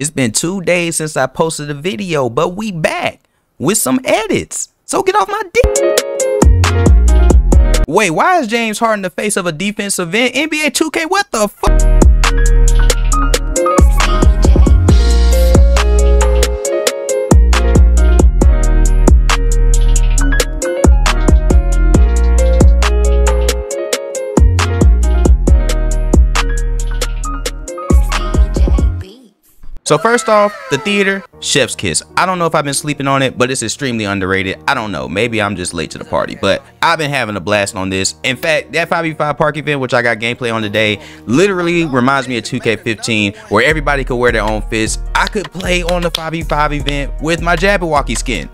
It's been two days since I posted a video, but we back with some edits. So get off my dick. Wait, why is James Harden the face of a defensive end? NBA 2K, what the fuck? So first off, the theater, Chef's Kiss. I don't know if I've been sleeping on it, but it's extremely underrated. I don't know. Maybe I'm just late to the party, but I've been having a blast on this. In fact, that 5v5 park event, which I got gameplay on today, literally reminds me of 2K15, where everybody could wear their own fits. I could play on the 5v5 event with my Jabberwocky skin.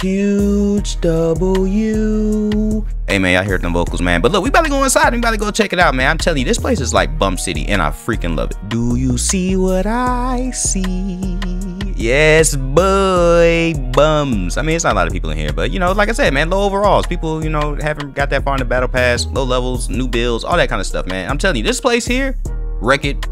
Huge W. Hey man, y'all heard them vocals, man. But look, we about to go inside. We about to go check it out, man. I'm telling you, this place is like Bum City, and I freaking love it. Do you see what I see? Yes, boy, bums. I mean, it's not a lot of people in here, but you know, like I said, man, low overalls. People, you know, haven't got that far in the battle pass, low levels, new builds, all that kind of stuff, man. I'm telling you, this place here, record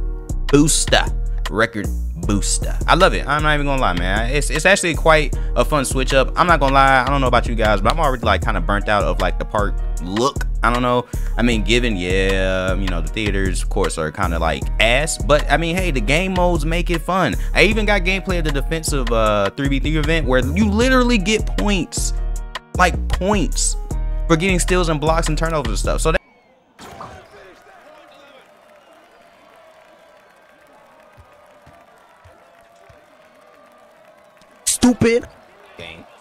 booster, record booster. I love it. I'm not even gonna lie, man. It's it's actually quite a fun switch up. I'm not gonna lie. I don't know about you guys, but I'm already like kind of burnt out of like the park look. I don't know. I mean, given yeah, you know, the theaters of course are kind of like ass, but I mean, hey, the game modes make it fun. I even got gameplay of the defensive uh 3v3 event where you literally get points, like points, for getting steals and blocks and turnovers and stuff. So. That stupid.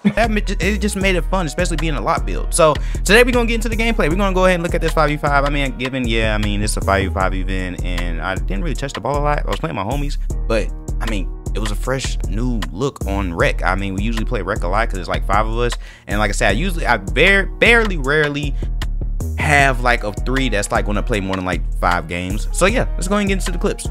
That it just made it fun especially being a lot build so today we're gonna get into the gameplay. We're gonna go ahead and look at this 5v5 i mean given yeah i mean it's a 5v5 event and i didn't really touch the ball a lot. I was playing my homies but i mean it was a fresh new look on rec. I mean we usually play rec a lot because it's like five of us. And like i said i usually i very barely rarely have like a three that's like when i play more than like five games. So yeah let's go and get into the clips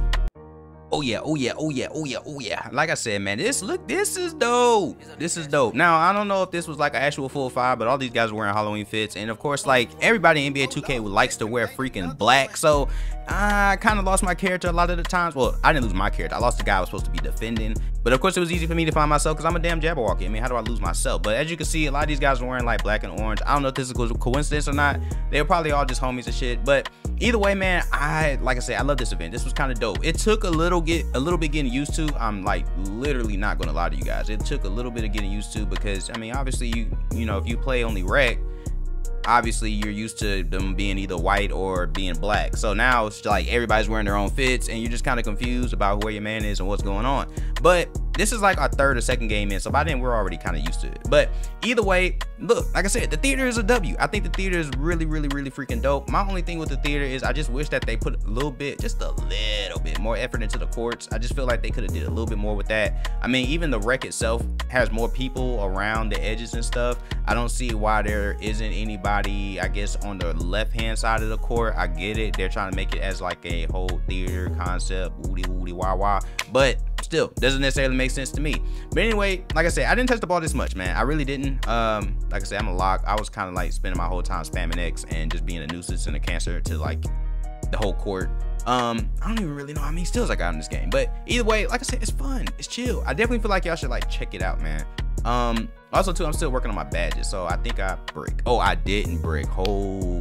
Oh yeah, oh yeah, oh yeah, oh yeah, oh yeah. Like I said, man, this look, this is dope. This is dope. Now, I don't know if this was like an actual full five, but all these guys were wearing Halloween fits. And of course, like everybody in NBA 2K likes to wear freaking black. So I kind of lost my character a lot of the times. Well, I didn't lose my character. I lost the guy I was supposed to be defending. But of course, it was easy for me to find myself because I'm a damn Jabberwocky. I mean, how do I lose myself? But as you can see, a lot of these guys were wearing like black and orange. I don't know if this is a coincidence or not. They were probably all just homies and shit. But either way, man, I like I said, I love this event. This was kind of dope. It took a little get a little bit getting used to. I'm like literally not gonna lie to you guys. It took a little bit of getting used to because I mean, obviously you you know if you play only rec obviously you're used to them being either white or being black. So now it's like everybody's wearing their own fits and you're just kind of confused about where your man is and what's going on. But this is like our third or second game in, so by then we're already kind of used to it. But either way, look, like I said, the theater is a W. I think the theater is really, really, really freaking dope. My only thing with the theater is I just wish that they put a little bit, just a little bit more effort into the courts. I just feel like they could have did a little bit more with that. I mean, even the rec itself has more people around the edges and stuff. I don't see why there isn't anybody, I guess, on the left-hand side of the court. I get it. They're trying to make it as like a whole theater concept, woody woody wah wah. But still doesn't necessarily make sense to me. But anyway like i said i didn't touch the ball this much man. I really didn't. Um like i said i'm a lock. I was kind of like spending my whole time spamming x and just being a nuisance and a cancer to like the whole court. Um i don't even really know. How many steals i got in this game. But either way like i said it's fun. It's chill. I definitely feel like y'all should like check it out man. Um also too i'm still working on my badges so i think i break. oh i didn't break. holy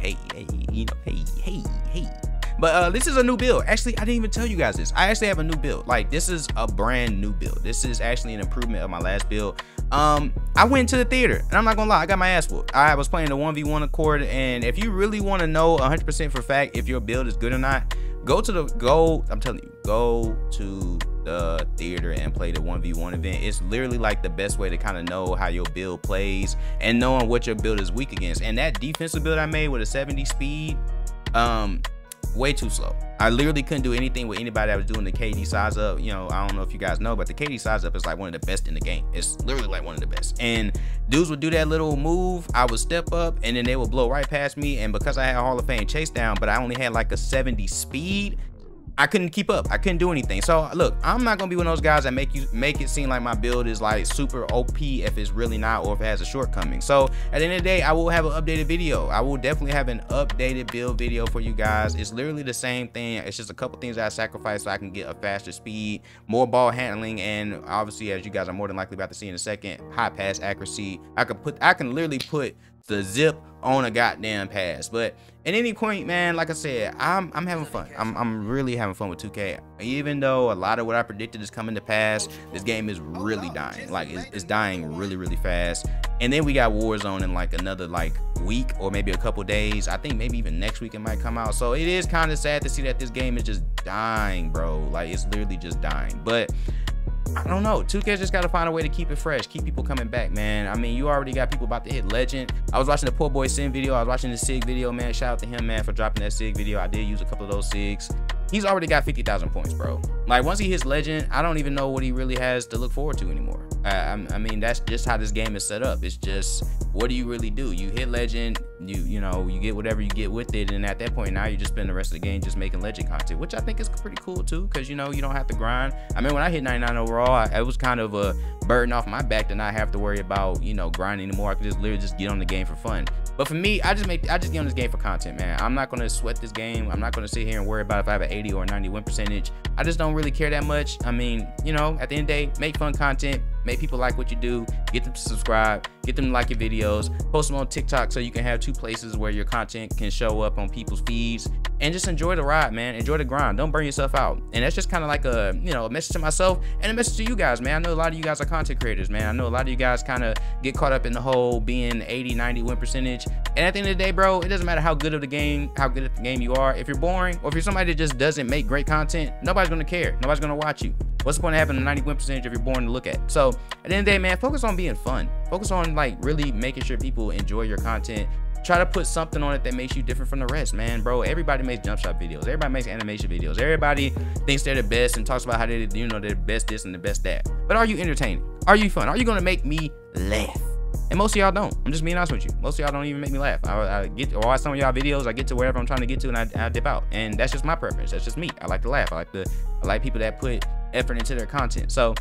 hey hey you know hey hey hey but uh, this is a new build. Actually, I didn't even tell you guys this. I actually have a new build. Like this is a brand new build. This is actually an improvement of my last build. Um, I went to the theater and I'm not gonna lie, I got my ass whooped. I was playing the 1v1 accord and if you really want to know 100% for fact if your build is good or not, go to the go i'm telling you go to the theater and play the 1v1 event it's literally like the best way to kind of know how your build plays and knowing what your build is weak against and that defensive build i made with a 70 speed um way too slow. I literally couldn't do anything with anybody that was doing the KD size up. You know, I don't know if you guys know, but the KD size up is like one of the best in the game. It's literally like one of the best. And dudes would do that little move. I would step up and then they would blow right past me. And because I had a Hall of Fame chase down, but I only had like a 70 speed, I couldn't keep up. I couldn't do anything. So look, I'm not gonna be one of those guys that make you make it seem like my build is like super OP if it's really not or if it has a shortcoming. So at the end of the day, I will have an updated video. I will definitely have an updated build video for you guys. It's literally the same thing. It's just a couple things I sacrificed so I can get a faster speed, more ball handling, and obviously as you guys are more than likely about to see in a second, high pass accuracy. I could put I can literally put the zip on a goddamn pass. But at any point, man, like I said, I'm I'm having fun. I'm I'm really having fun with 2K. Even though a lot of what I predicted is coming to pass, this game is really dying. Like it's, it's dying really really fast. And then we got Warzone in like another like week or maybe a couple days. I think maybe even next week it might come out. So it is kind of sad to see that this game is just dying, bro. Like it's literally just dying. But I don't know. 2K just got to find a way to keep it fresh, keep people coming back, man. I mean, you already got people about to hit legend. I was watching the poor boy Sin video. I was watching the Sig video, man. Shout out to him, man, for dropping that Sig video. I did use a couple of those Sigs he's already got 50,000 points, bro. Like once he hits legend, I don't even know what he really has to look forward to anymore. I, I, mean, that's just how this game is set up. It's just, what do you really do? You hit legend, you you know, you get whatever you get with it. And at that point, now you just spend the rest of the game just making legend content, which I think is pretty cool too. Cause you know, you don't have to grind. I mean, when I hit 99 overall, I, it was kind of a burden off my back to not have to worry about, you know, grinding anymore. I could just literally just get on the game for fun. But for me, I just make, I just get on this game for content, man. I'm not to sweat this game. I'm not to sit here and worry about if I have an 80 or 91 percentage. I just don't really care that much. I mean, you know, at the end of the day, make fun content, make people like what you do, get them to subscribe, get them to like your videos, post them on TikTok so you can have two places where your content can show up on people's feeds and just enjoy the ride, man. Enjoy the grind. Don't burn yourself out. And that's just kind of like a, you know, a message to myself and a message to you guys, man. I know a lot of you guys are content creators, man. I know a lot of you guys kind of get caught up in the whole being 80, 90 win percentage. And at the end of the day, bro, it doesn't matter how good of the game, how good at the game you are. If you're boring or if you're somebody that just doesn't make great content, nobody's going to care. Nobody's going to watch you. What's the point of having a 90 win percentage if you're boring to look at? So at the end of the day, man, focus on being fun. Focus on like really making sure people enjoy your content try to put something on it that makes you different from the rest, man. Bro, everybody makes jump shot videos. Everybody makes animation videos. Everybody thinks they're the best and talks about how they, you know, they're the best this and the best that. But are you entertaining? Are you fun? Are you gonna make me laugh? And most of y'all don't. I'm just being honest with you. Most of y'all don't even make me laugh. I, I get or watch some of y'all videos. I get to wherever I'm trying to get to, and I, I dip out. And that's just my preference. That's just me. I like to laugh. I like the I like people that put effort into their content. So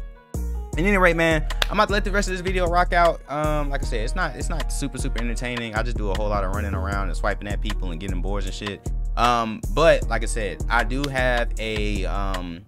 at any rate man i'm about to let the rest of this video rock out. Um like i said it's not it's not super super entertaining. I just do a whole lot of running around and swiping at people and getting boards and shit. Um but like i said i do have a um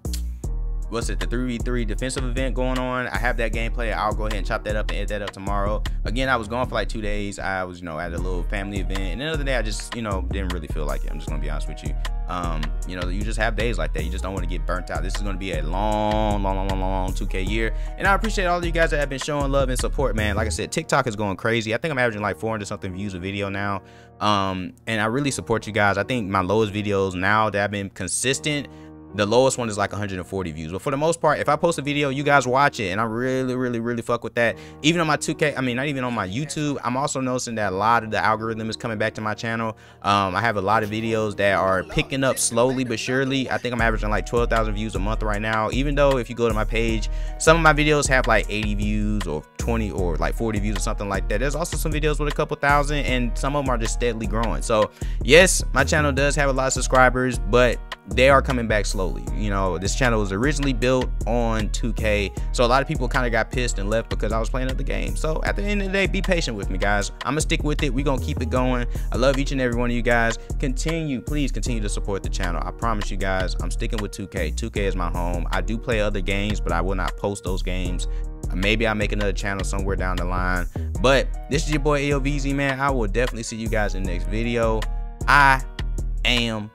what's it the 3v3 defensive event going on. I have that gameplay. I'll go ahead and chop that up and edit that up tomorrow. Again i was gone for like two days. I was you know at a little family event. And the other day i just you know didn't really feel like it. I'm just gonna be honest with you. Um you know you just have days like that. You just don't want to get burnt out. This is going to be a long long long long long 2k year. And i appreciate all of you guys that have been showing love and support man. Like i said tiktok is going crazy. I think i'm averaging like 400 something views a video now. Um and i really support you guys. I think my lowest videos now that i've been consistent the lowest one is like 140 views. But for the most part if i post a video you guys watch it and i really really really fuck with that. Even on my 2k i mean not even on my youtube i'm also noticing that a lot of the algorithm is coming back to my channel. Um, i have a lot of videos that are picking up slowly but surely. I think i'm averaging like 12,000 views a month right now. Even though if you go to my page some of my videos have like 80 views or 20 or like 40 views or something like that. There's also some videos with a couple thousand and some of them are just steadily growing. So yes my channel does have a lot of subscribers but they are coming back slowly. You know, this channel was originally built on 2K, so a lot of people kind of got pissed and left because I was playing other games. So at the end of the day, be patient with me, guys. I'm gonna stick with it. We're gonna keep it going. I love each and every one of you guys. Continue, please continue to support the channel. I promise you guys, I'm sticking with 2K. 2K is my home. I do play other games, but I will not post those games. Uh, maybe I'll make another channel somewhere down the line. But this is your boy AyoVeezy, man. I will definitely see you guys in the next video. I am